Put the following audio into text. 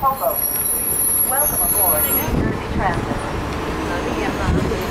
Hobo. Welcome aboard New Jersey Transit. The